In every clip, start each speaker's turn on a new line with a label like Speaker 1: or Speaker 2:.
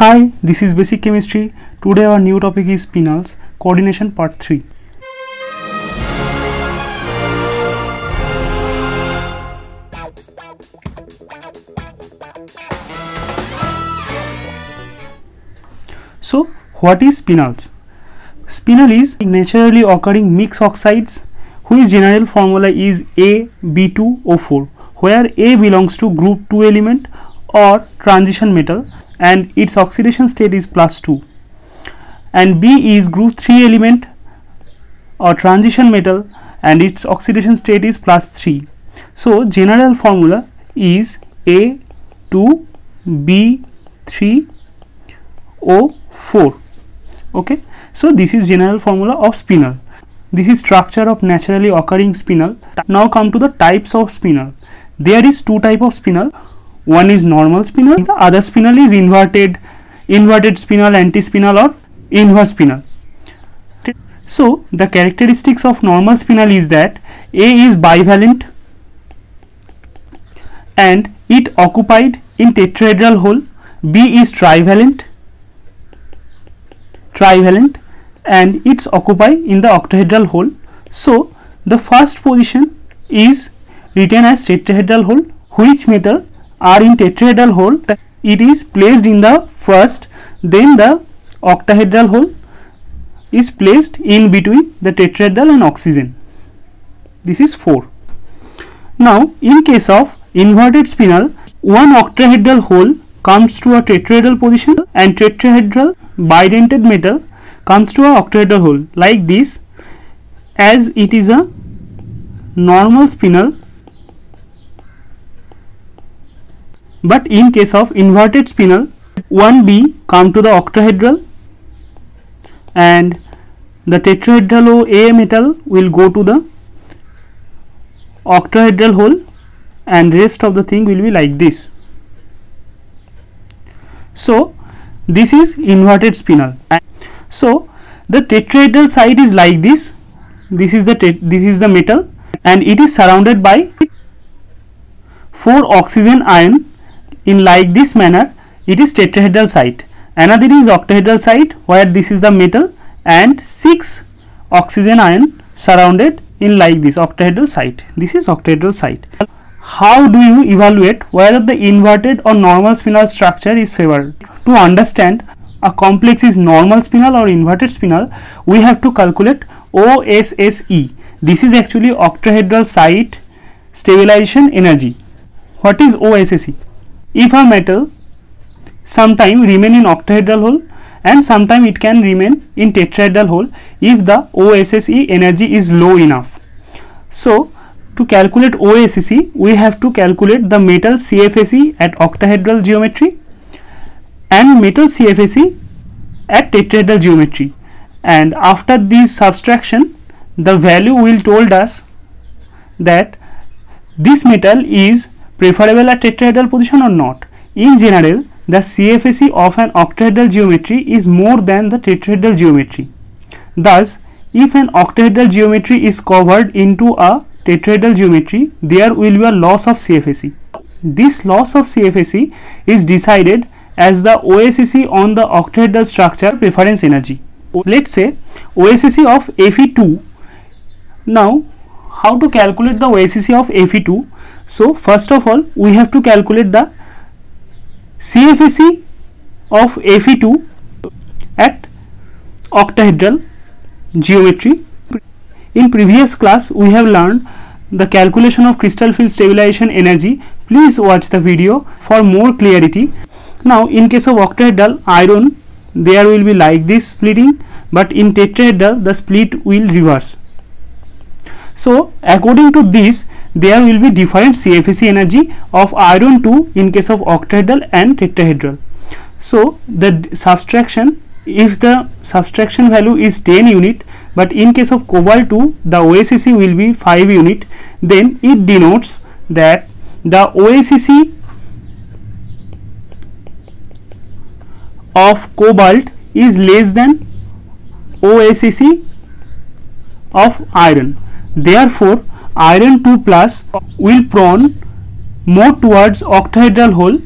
Speaker 1: Hi, this is Basic Chemistry. Today our new topic is spinels, coordination part 3. So, what is spinels? Spinel is naturally occurring mixed oxides whose general formula is A-B2O4 where A belongs to group 2 element or transition metal and its oxidation state is plus 2 and B is group 3 element or transition metal and its oxidation state is plus 3. So, general formula is A 2 B 3 O 4 okay. So, this is general formula of spinel. This is structure of naturally occurring spinel. Now come to the types of spinel. There is two type of spinel one is normal spinel the other spinel is inverted inverted spinel anti-spinel or inverse spinel so the characteristics of normal spinel is that a is bivalent and it occupied in tetrahedral hole. B is trivalent trivalent and it's occupied in the octahedral hole. So the first position is written as tetrahedral hole which metal are in tetrahedral hole it is placed in the first then the octahedral hole is placed in between the tetrahedral and oxygen. This is 4 now in case of inverted spinel one octahedral hole comes to a tetrahedral position and tetrahedral bidentate metal comes to a octahedral hole like this. As it is a normal spinel but in case of inverted spinel 1b come to the octahedral and the tetrahedral O A metal will go to the octahedral hole and rest of the thing will be like this. So, this is inverted spinel. So, the tetrahedral side is like this. This is the this is the metal and it is surrounded by four oxygen ion in like this manner it is tetrahedral site. Another is octahedral site where this is the metal and 6 oxygen ion surrounded in like this octahedral site. This is octahedral site. How do you evaluate whether the inverted or normal spinel structure is favored? To understand a complex is normal spinel or inverted spinel we have to calculate OSSE this is actually octahedral site stabilization energy. What is OSSE if a metal sometime remain in octahedral hole and sometime it can remain in tetrahedral hole if the OSSE energy is low enough. So, to calculate OSSE we have to calculate the metal CFSE at octahedral geometry and metal CFSE at tetrahedral geometry and after this subtraction the value will told us that this metal is preferable at tetrahedral position or not. In general, the CFSE of an octahedral geometry is more than the tetrahedral geometry. Thus, if an octahedral geometry is covered into a tetrahedral geometry, there will be a loss of CFSE. This loss of CFSE is decided as the OSSE on the octahedral structure preference energy. Let's say OSSE of Fe2. Now, how to calculate the OSSE of Fe2? So, first of all we have to calculate the CFSE of Fe2 at octahedral geometry. In previous class we have learned the calculation of crystal field stabilization energy. Please watch the video for more clarity. Now in case of octahedral iron there will be like this splitting but in tetrahedral the split will reverse. So according to this there will be different CFSE energy of iron 2 in case of octahedral and tetrahedral. So the subtraction if the subtraction value is 10 unit but in case of cobalt 2 the OSSE will be 5 unit then it denotes that the OSSE of cobalt is less than OSSE of iron. Therefore, iron 2 plus will prone more towards octahedral hole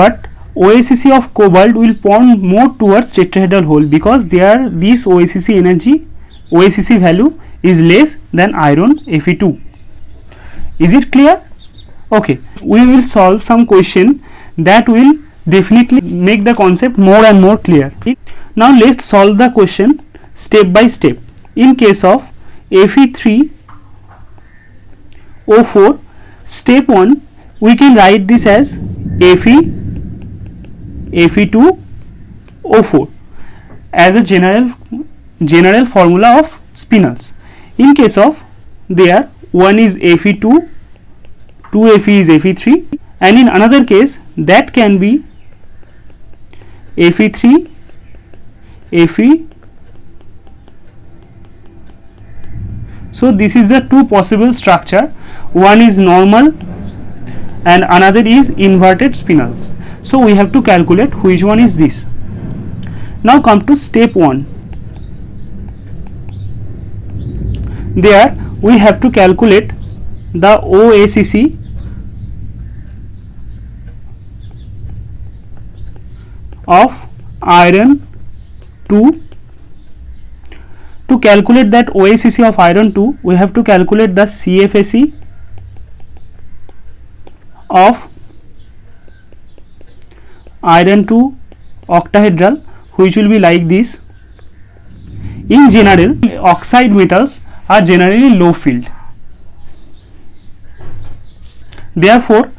Speaker 1: but OSSE of cobalt will point more towards tetrahedral hole because there this OSSE energy OSSE value is less than iron Fe2 is it clear? Okay we will solve some question that will definitely make the concept more and more clear. Now let's solve the question step by step. In case of Fe3 O4 step 1 we can write this as Fe Fe2 O4 as a general general formula of spinels. In case of there one is Fe2 2 Fe is Fe3 and in another case that can be Fe3 Fe so this is the two possible structure. One is normal and another is inverted spinels so we have to calculate which one is this. Now come to step 1 there we have to calculate the OSSE of iron 2 to calculate that OSSE of iron 2 we have to calculate the CFSE of iron 2 octahedral which will be like this. In general oxide metals are generally low field. Therefore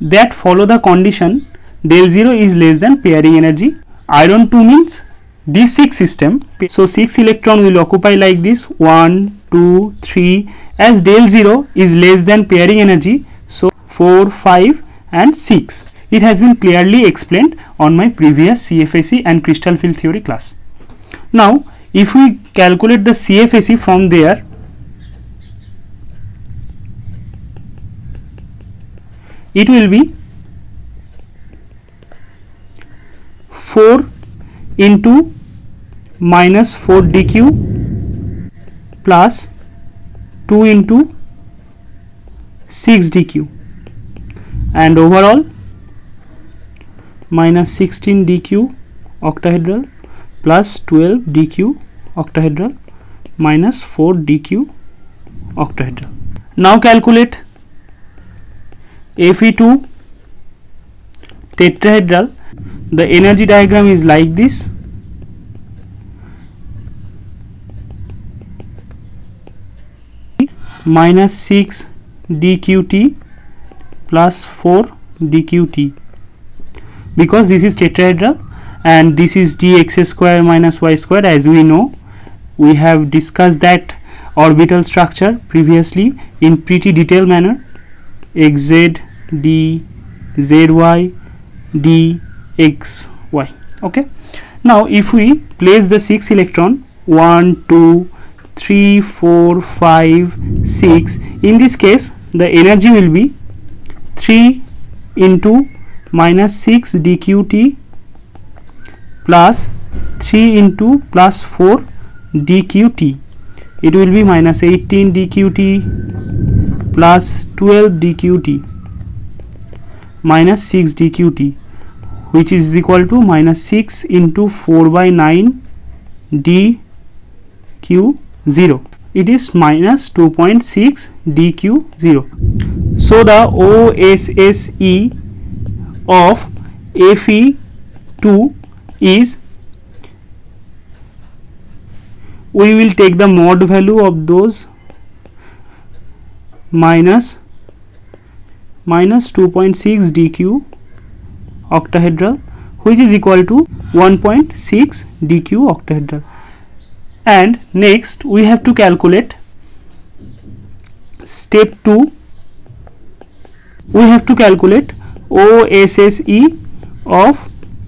Speaker 1: that follow the condition del 0 is less than pairing energy. Iron 2 means d6 system. So 6 electron will occupy like this. 1 2 3 as del 0 is less than pairing energy so 4 5 and 6 it has been clearly explained on my previous CFSE and crystal field theory class. Now if we calculate the CFSE from there it will be 4 into minus 4 dq plus 2 into 6 dq and overall minus 16 dq octahedral plus 12 dq octahedral minus 4 dq octahedral. Now calculate Fe2 tetrahedral the energy diagram is like this. Minus 6 dqt plus 4 dqt because this is tetrahedral and this is dx square minus y square as we know we have discussed that orbital structure previously in pretty detailed manner. Xz d zy d x y. Okay? Now if we place the 6 electron 1 2 3 4 5 6 in this case the energy will be 3 into minus 6 dqt plus 3 into plus 4 dqt. It will be minus 18 dqt plus 12 dqt minus 6 dqt which is equal to minus 6 into 4 by 9 dq 0 it is minus 2.6 dq 0 so the OSSE of Fe2 is we will take the mod value of those minus minus 2.6 dq octahedral which is equal to 1.6 dq octahedral. And next we have to calculate step 2 we have to calculate OSSE of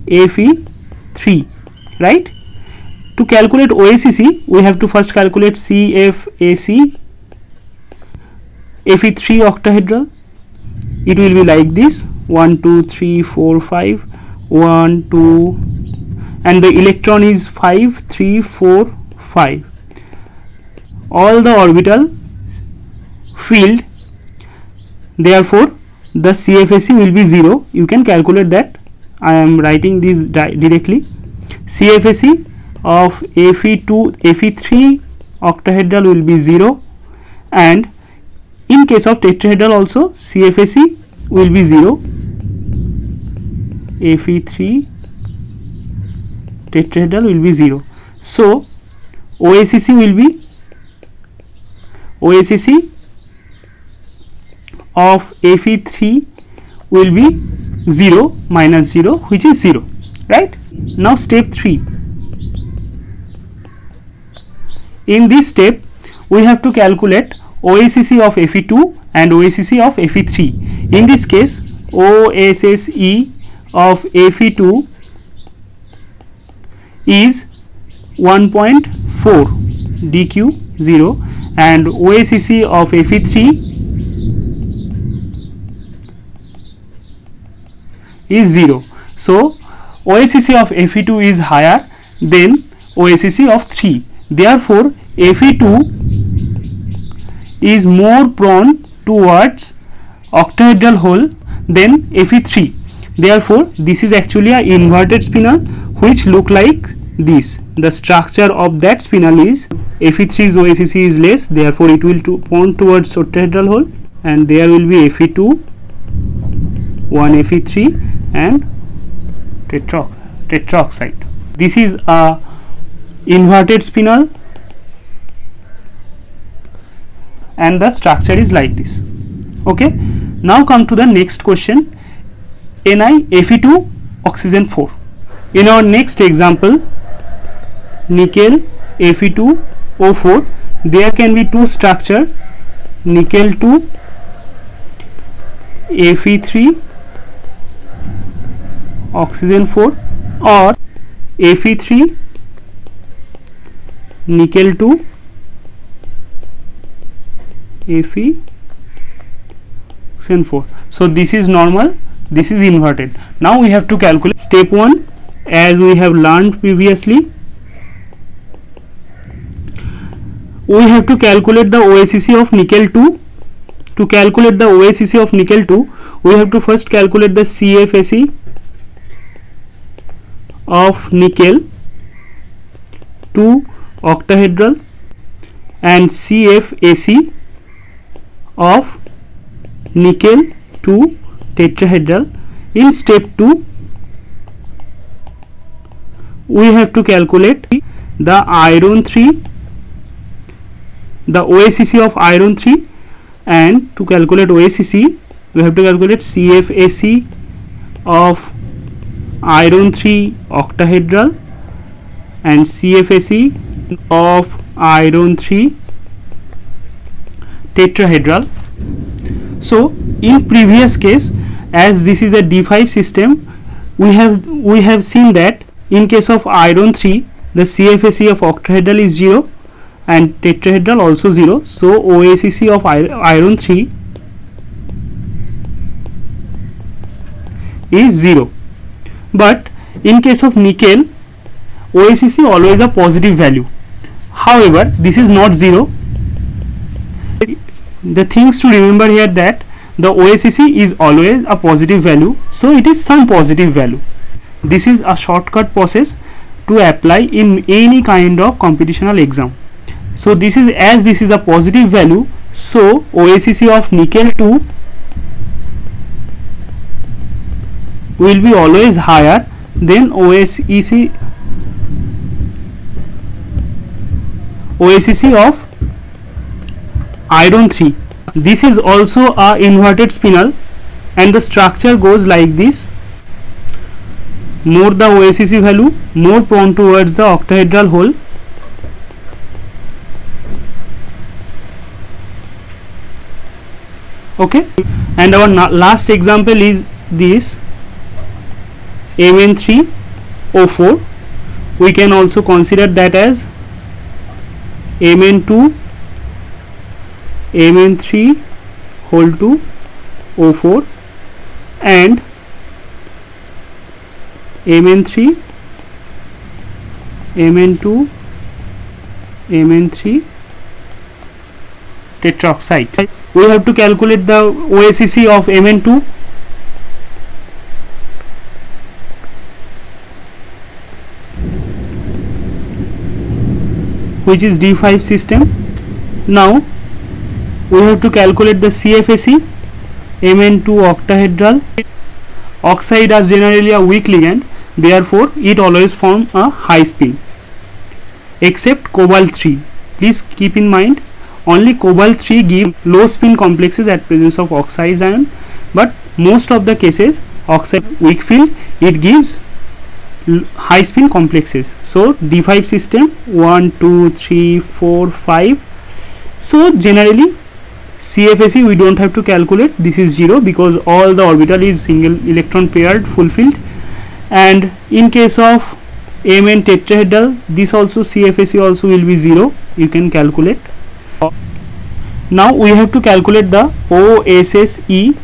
Speaker 1: Fe3 right? To calculate OSSE we have to first calculate CFSE Fe3 octahedral. It will be like this 1 2 3 4 5 1 2 and the electron is 5 3 4 5 all the orbital field therefore the CFSE will be 0 you can calculate that. I am writing this di directly. CFSE of Fe2 Fe3 octahedral will be 0 and in case of tetrahedral also CFSE will be 0 Fe3 tetrahedral will be 0 so OSSE will be OSSE of Fe3 will be 0 minus 0 which is 0 right? Now step 3 in this step we have to calculate OSSE of Fe2 and OSSE of Fe3 in this case OSSE of Fe2 is 1.4 dq 0 and OSSE of Fe3 is 0. So, OSSE of Fe2 is higher than OSSE of 3. Therefore, Fe2 is more prone towards octahedral hole then Fe3. Therefore, this is actually a inverted spinel which look like this. The structure of that spinel is Fe3's OSSE is less, therefore it will to point towards octahedral hole and there will be Fe2, 1 Fe3 and tetrox tetroxide this is a inverted spinel and the structure is like this. Okay? Now come to the next question. Ni Fe2 oxygen 4 in our next example nickel Fe2O4 there can be two structure nickel 2 Fe3 oxygen 4 or Fe3 nickel 2 Fe oxygen 4 so this is normal this is inverted. Now we have to calculate step 1 as we have learned previously. We have to calculate the OSSE of nickel 2 to calculate the OSSE of nickel 2 we have to first calculate the CFSE of nickel 2 octahedral and CFSE of nickel to tetrahedral. In step 2 we have to calculate the iron 3 the OSSE of iron 3 and to calculate OSSE we have to calculate CFSE of iron 3 octahedral and CFSE of iron 3 tetrahedral. So in previous case as this is a D5 system we have we have seen that in case of iron 3 the CFSE of octahedral is 0 and tetrahedral also 0 so OSSE of iron 3 is 0 but in case of nickel OSSE always a positive value. However this is not 0 the things to remember here that the OSSE is always a positive value so it is some positive value. This is a shortcut process to apply in any kind of computational exam. So this is as this is a positive value so OSSE of nickel 2 will be always higher than OSSE OSSE of iron 3 this is also a inverted spinel and the structure goes like this. More the OSSE value more prone towards the octahedral hole. Okay? And our last example is this. Mn3O4 we can also consider that as Mn2 Mn3 whole 2 O4 and Mn3 Mn2 Mn3 tetroxide. We have to calculate the OSSE of Mn2 which is D5 system. Now we have to calculate the CFSE Mn2 octahedral oxide are generally a weak ligand therefore it always form a high spin. Except cobalt 3 please keep in mind only cobalt 3 give low spin complexes at presence of oxides ion but most of the cases oxide weak field it gives high spin complexes. So d5 system 1 2 3 4 5 so generally CFSE we don't have to calculate. This is 0 because all the orbital is single electron paired fulfilled. And in case of Mn tetrahedral this also CFSE also will be 0 you can calculate. Now we have to calculate the OSSE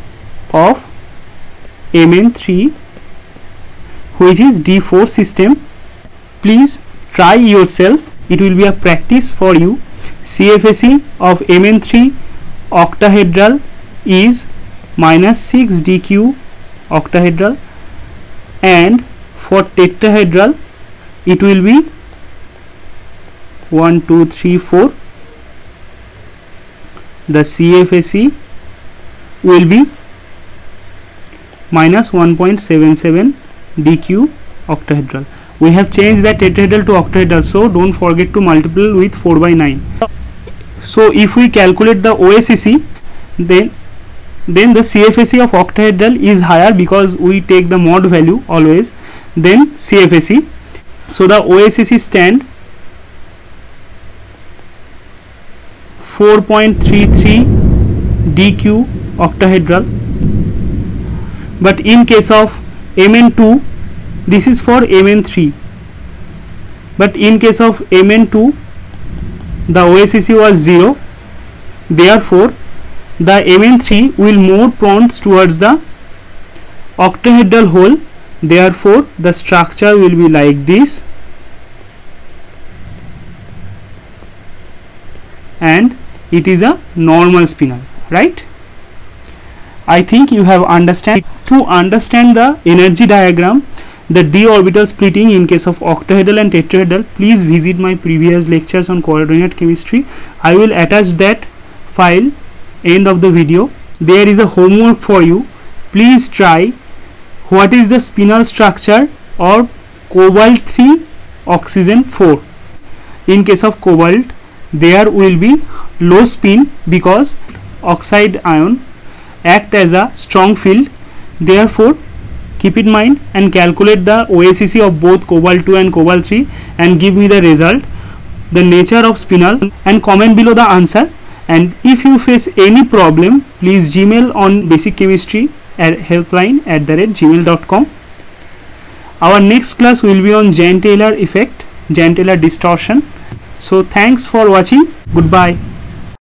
Speaker 1: of Mn3 which is D4 system. Please try yourself. It will be a practice for you. CFSE of Mn3 octahedral is minus 6 dq octahedral and for tetrahedral it will be 1 2 3 4 the CFSE will be minus 1.77 dq octahedral. We have changed that tetrahedral to octahedral so don't forget to multiply with 4 by 9 so if we calculate the OSSE then then the CFSE of octahedral is higher because we take the mod value always then CFSE so the OSSE stand 4.33 dq octahedral. But in case of mn2 this is for mn3 but in case of mn2 the OSSE was 0 therefore the mn3 will more prone towards the octahedral hole. Therefore the structure will be like this. And it is a normal spinel right? I think you have understand to understand the energy diagram the d orbital splitting in case of octahedral and tetrahedral. Please visit my previous lectures on coordinate chemistry. I will attach that file end of the video. There is a homework for you. Please try. What is the spinel structure or cobalt 3 oxygen 4 in case of cobalt there will be low spin because oxide ion act as a strong field. Therefore keep in mind and calculate the OSSE of both cobalt 2 and cobalt 3 and give me the result the nature of spinel and comment below the answer. And if you face any problem please gmail on basic chemistry at helpline at the rate gmail.com our next class will be on Jahn Teller effect Jahn Teller distortion. So thanks for watching. Goodbye